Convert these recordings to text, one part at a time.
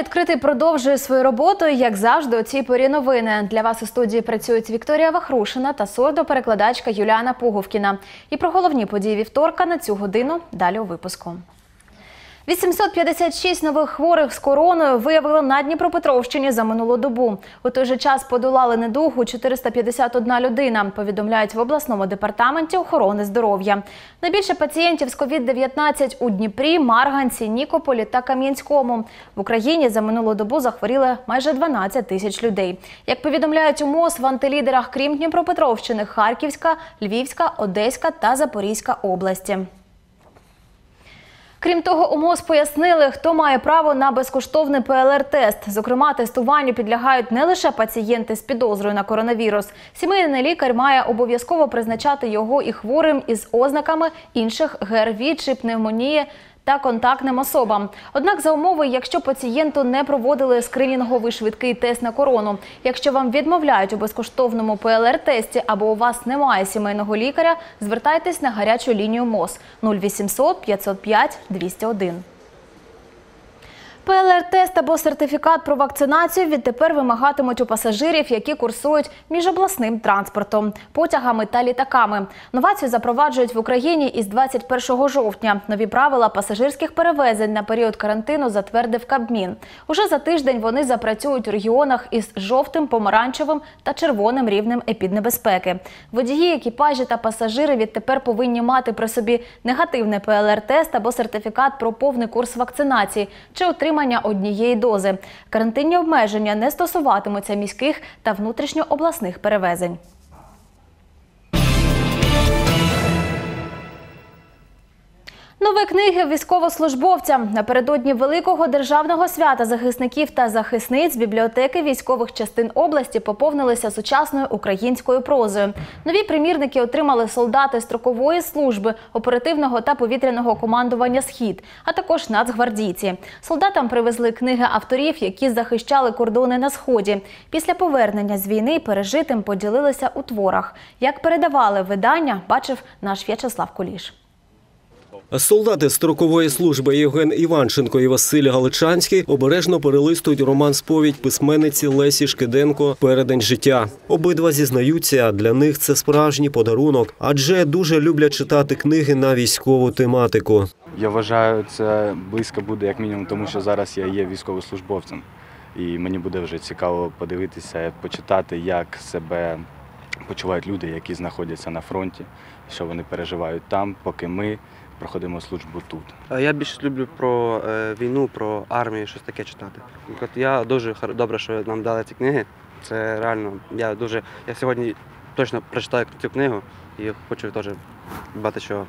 Відкритий продовжує свою роботу. Як завжди, у цій порі новини для вас у студії працюють Вікторія Вахрушина та сурдоперекладачка Юліана Пуговкіна. І про головні події вівторка на цю годину далі у випуску. 856 нових хворих з короною виявили на Дніпропетровщині за минулу добу. У той же час подолали недугу 451 людина. Повідомляють в обласному департаменті охорони здоров'я. Найбільше пацієнтів з COVID-19 у Дніпрі, Марганці, Нікополі та Кам'янському. В Україні за минулу добу захворіли майже 12 тисяч людей. Як повідомляють у МОЗ, в антилідерах крім Дніпропетровщини, Харківська, Львівська, Одеська та Запорізька області. Крім того, у МОЗ пояснили, хто має право на безкоштовний ПЛР-тест. Зокрема, тестуванню підлягають не лише пацієнти з підозрою на коронавірус. Сімейний лікар має обов'язково призначати його і хворим із ознаками інших ГРВІ чи пневмонії та контактним особам. Однак за умови, якщо пацієнту не проводили скринінговий швидкий тест на корону, якщо вам відмовляють у безкоштовному ПЛР-тесті або у вас немає сімейного лікаря, звертайтесь на гарячу лінію МОЗ 0800 505 201. ПЛР-тест або сертифікат про вакцинацію відтепер вимагатимуть у пасажирів, які курсують міжобласним транспортом, потягами та літаками. Новацію запроваджують в Україні із 21 жовтня. Нові правила пасажирських перевезень на період карантину затвердив Кабмін. Уже за тиждень вони запрацюють у регіонах із жовтим, помаранчевим та червоним рівнем епіднебезпеки. Водії, екіпажі та пасажири відтепер повинні мати при собі негативний ПЛР-тест або сертифікат про повний курс вакцинації чи отримання однієї дози. Карантинні обмеження не стосуватимуться міських та внутрішньообласних перевезень. Нові книги військовослужбовцям напередодні великого державного свята захисників та захисниць бібліотеки військових частин області поповнилися сучасною українською прозою. Нові примірники отримали солдати строкової служби, оперативного та повітряного командування Схід, а також нацгвардійці. Солдатам привезли книги авторів, які захищали кордони на сході. Після повернення з війни пережитим поділилися у творах. Як передавали видання, бачив наш В'ячеслав Куліш. Солдати строкової служби Євген Іванченко і Василь Галичанський обережно перелистують роман сповідь письменниці Лесі Шкиденко Передень життя. Обидва зізнаються, для них це справжній подарунок, адже дуже люблять читати книги на військову тематику. Я вважаю, це близько буде як мінімум, тому що зараз я є військовослужбовцем, і мені буде вже цікаво подивитися, почитати, як себе почувають люди, які знаходяться на фронті, що вони переживають там, поки ми проходимо службу тут. Е, Я більше люблю про е, війну, про армію, щось таке читати. Я дуже добре, що нам дали ці книги. Це реально. Я дуже. Я сьогодні точно прочитаю цю книгу і хочу теж багато чого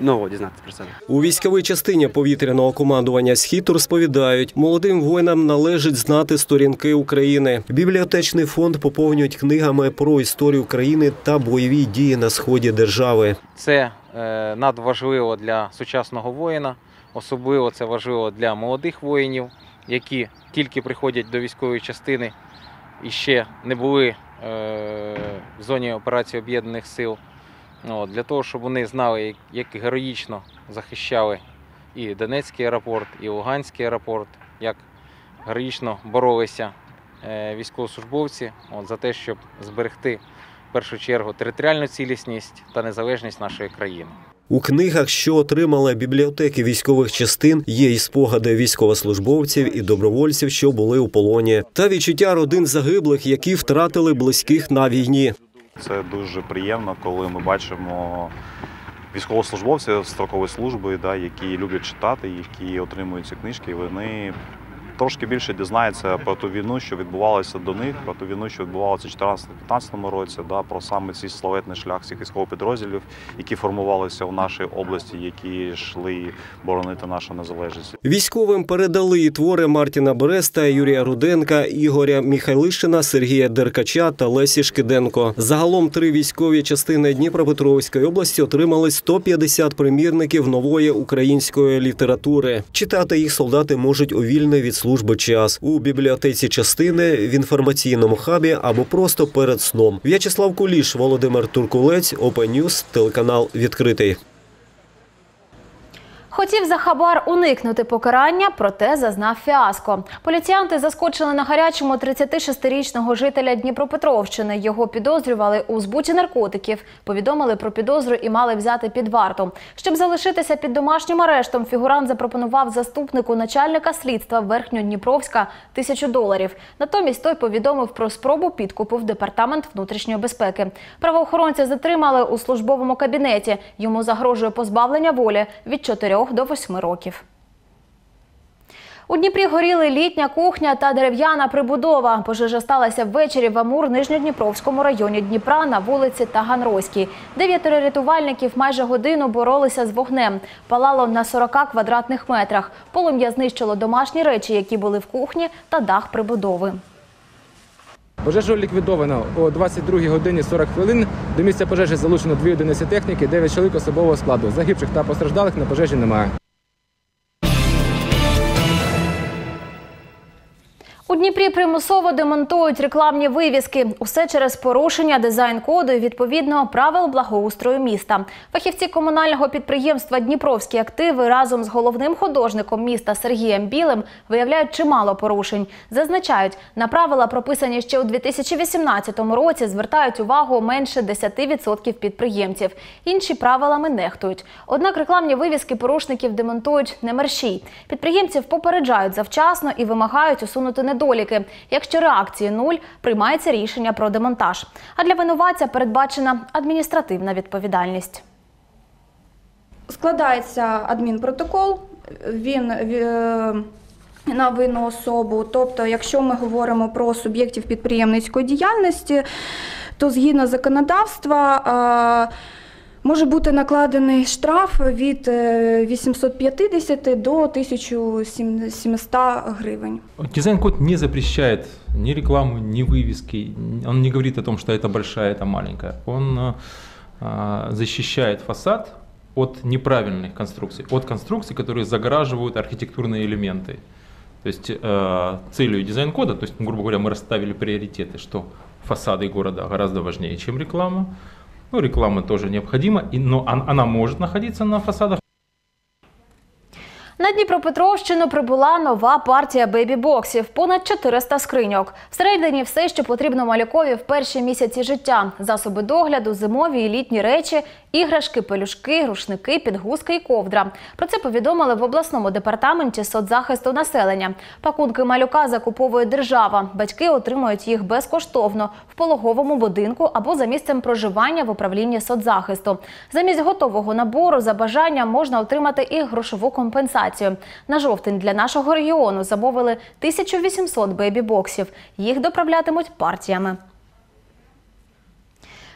нового дізнатися про себе. У військовій частині повітряного командування «Схід» розповідають, молодим воїнам належить знати сторінки України. Бібліотечний фонд поповнюють книгами про історію країни та бойові дії на сході держави. Це надважливо для сучасного воїна. Особливо це важливо для молодих воїнів, які тільки приходять до військової частини і ще не були е, в зоні операції Об'єднаних сил. Для того, щоб вони знали, як- як героїчно захищали і Донецький аеропорт, і Луганський аеропорт, як героїчно боролися е, військовослужбовці за те, щоб зберегти в першу чергу територіальну цілісність та незалежність нашої країни. У книгах, що отримали бібліотеки військових частин, є і спогади військовослужбовців і добровольців, що були у полоні, та відчуття родин загиблих, які втратили близьких на війні. Це дуже приємно, коли ми бачимо військовослужбовців строкової служби, да, які люблять читати, які отримують ці книжки, і вони трошки більше дізнаються про ту війну, що відбувалася до них, про ту війну, що відбувалася в 2014-2015 році, да, про саме цей славетний шлях цих військових підрозділів, які формувалися у нашій області, які йшли боронити нашу незалежність. Військовим передали і твори Мартіна Береста, Юрія Руденка, Ігоря Міхайлишина, Сергія Деркача та Лесі Шкиденко. Загалом три військові частини Дніпропетровської області отримали 150 примірників нової української літератури. Читати їх солдати можуть у вільний від час у бібліотеці частини, в інформаційному хабі або просто перед сном. В'ячеслав Куліш, Володимир Туркулець, News, телеканал відкритий. Хотів за хабар уникнути покарання, проте зазнав фіаско. Поліціянти заскочили на гарячому 36-річного жителя Дніпропетровщини. Його підозрювали у збуті наркотиків. Повідомили про підозру і мали взяти під варту. Щоб залишитися під домашнім арештом, фігурант запропонував заступнику начальника слідства Верхньодніпровська тисячу доларів. Натомість той повідомив про спробу підкупу в департамент внутрішньої безпеки. Правоохоронця затримали у службовому кабінеті. Йому загрожує позбавлення волі від 4 до 8 років. У Дніпрі горіли літня кухня та дерев'яна прибудова. Пожежа сталася ввечері в Амур Нижньодніпровському районі Дніпра на вулиці Таганрозькій. Дев'ятеро рятувальників майже годину боролися з вогнем. Палало на 40 квадратних метрах. Полум'я знищило домашні речі, які були в кухні, та дах прибудови. Пожежу ліквідовано о 22 годині 40 хвилин. До місця пожежі залучено дві одиниці техніки, 9 чоловік особового складу. Загибших та постраждалих на пожежі немає. У Дніпрі примусово демонтують рекламні вивіски. Усе через порушення дизайн-коду і відповідно правил благоустрою міста. Фахівці комунального підприємства Дніпровські активи разом з головним художником міста Сергієм Білим виявляють чимало порушень. Зазначають, на правила, прописані ще у 2018 році, звертають увагу менше 10% підприємців. Інші правилами нехтують. Однак рекламні вивіски порушників демонтують не мерщій. Підприємців попереджають завчасно і вимагають усунути недоліки. Якщо реакції нуль, приймається рішення про демонтаж. А для винуватця передбачена адміністративна відповідальність. Складається адмінпротокол, він е, на винну особу. Тобто, якщо ми говоримо про суб'єктів підприємницької діяльності, то згідно законодавства е, може бути накладений штраф від е, 850 до 1700 гривень. Дизайн-код не запрещает ни рекламу, ни вывески. Он не говорит о том, что это большая, это маленькая. Он э, а, защищает фасад от неправильных конструкций, от конструкций, которые загораживают архитектурные элементы. То есть э, целью дизайн-кода, то есть, грубо говоря, мы расставили приоритеты, что фасады города гораздо важнее, чем реклама. Ну, реклама тоже необходима, но он- она может находиться на фасадах, На Дніпропетровщину прибула нова партія бейбі-боксів – понад 400 скриньок. Всередині все, що потрібно малюкові в перші місяці життя. Засоби догляду, зимові і літні речі, іграшки, пелюшки, рушники, підгузки і ковдра. Про це повідомили в обласному департаменті соцзахисту населення. Пакунки малюка закуповує держава. Батьки отримують їх безкоштовно в пологовому будинку або за місцем проживання в управлінні соцзахисту. Замість готового набору за бажанням можна отримати і грошову компенсацію. На жовтень для нашого регіону замовили 1800 бейбі-боксів. Їх доправлятимуть партіями.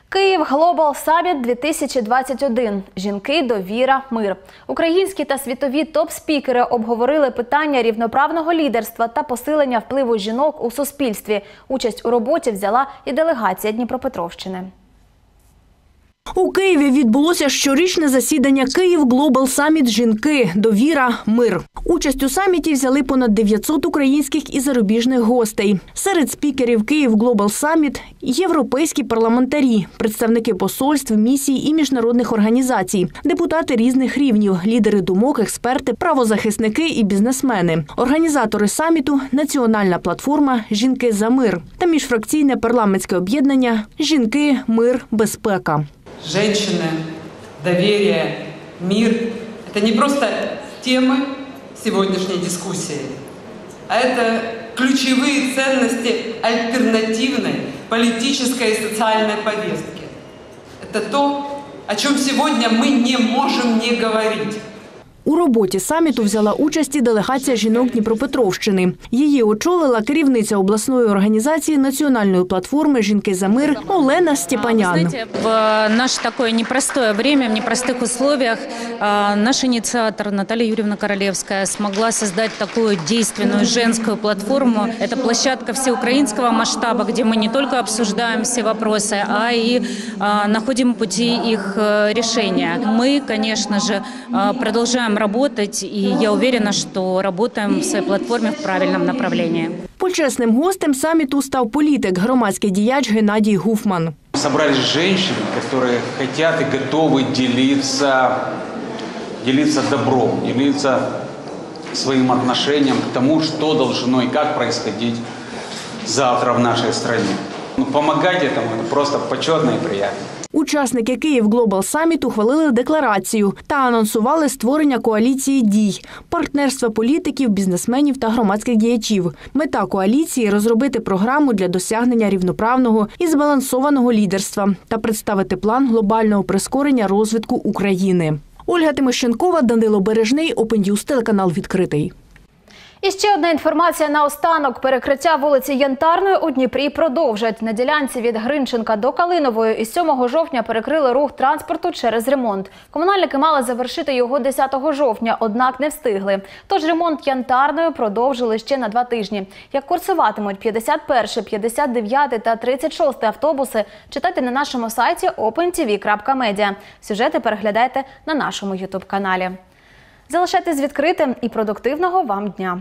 Київ Глобал Саміт 2021. Жінки, довіра, мир. Українські та світові топ-спікери обговорили питання рівноправного лідерства та посилення впливу жінок у суспільстві. Участь у роботі взяла і делегація Дніпропетровщини. У Києві відбулося щорічне засідання Київ Глобал Саміт Жінки, довіра, мир. Участь у саміті взяли понад 900 українських і зарубіжних гостей. Серед спікерів Київ Глобал Саміт європейські парламентарі, представники посольств, місій і міжнародних організацій, депутати різних рівнів, лідери думок, експерти, правозахисники і бізнесмени. Організатори саміту Національна платформа Жінки за мир та міжфракційне парламентське об'єднання Жінки, мир, безпека. Женщины, доверие, мир – это не просто темы сегодняшней дискуссии, а это ключевые ценности альтернативной политической и социальной повестки. Это то, о чем сегодня мы не можем не говорить. У роботі саміту взяла участь і делегація жінок Дніпропетровщини. Її очолила керівниця обласної організації національної платформи Жінки за мир Олена Вы Степанян. знаете, в наше такое непростое время, в непростых условиях а, наш инициатор Наталья Юрьевна Королевская смогла создать такую действенную женскую платформу. Это площадка всеукраинского масштаба, где мы не только обсуждаем все вопросы, а и а, находим пути их э, решения. Мы, конечно же, а, продолжаем работать, и я уверена, что работаем в своей платформе в правильном направлении. Почесним гостем саміту став політик, громадський діяч Геннадій Гуфман. Собрались женщины, которые хотят и готовы делиться делиться добром, делиться своим отношением к тому, что должно и как происходить завтра в нашей стране. Ну, помогать этому это просто почетно и приятно. Учасники Київ Глобал Саміт ухвалили декларацію та анонсували створення коаліції дій, партнерства політиків, бізнесменів та громадських діячів. Мета коаліції розробити програму для досягнення рівноправного і збалансованого лідерства та представити план глобального прискорення розвитку України. Ольга Тимощенкова, Данило Бережний, News, телеканал відкритий. І ще одна інформація на останок. Перекриття вулиці Янтарної у Дніпрі продовжать. На ділянці від Гринченка до Калинової із 7 жовтня перекрили рух транспорту через ремонт. Комунальники мали завершити його 10 жовтня, однак не встигли. Тож ремонт Янтарної продовжили ще на два тижні. Як курсуватимуть 51, 59 та 36 автобуси, читайте на нашому сайті opentv.media. Сюжети переглядайте на нашому ютуб-каналі. Залишайтесь відкритим і продуктивного вам дня.